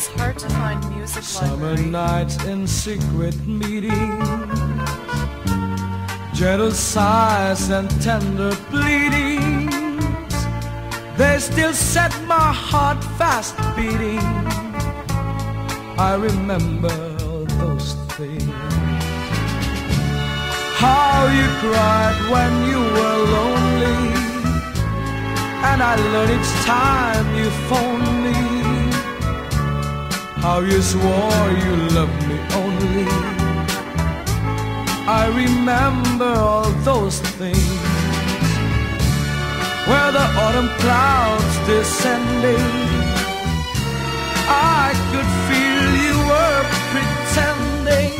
Music Summer Library. nights in secret meetings, gentle sighs and tender pleadings, they still set my heart fast beating. I remember those things. How you cried when you were lonely, and I learned each time you phoned me how you swore you loved me only. I remember all those things where the autumn clouds descending. I could feel you were pretending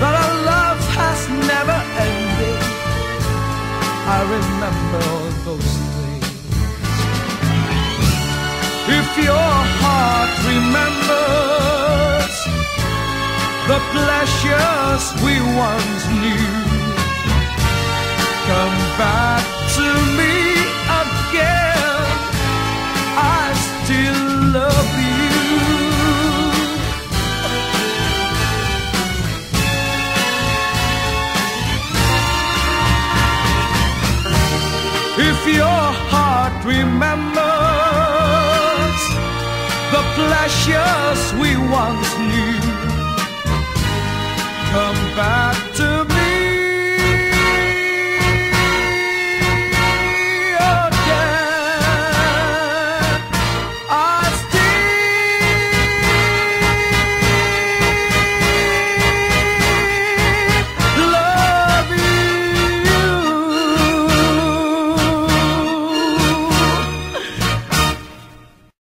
that our love has never ended. I remember all remembers the pleasures we once knew, come back to me again. I still love you. If your heart remembers the pleasures we once knew, come back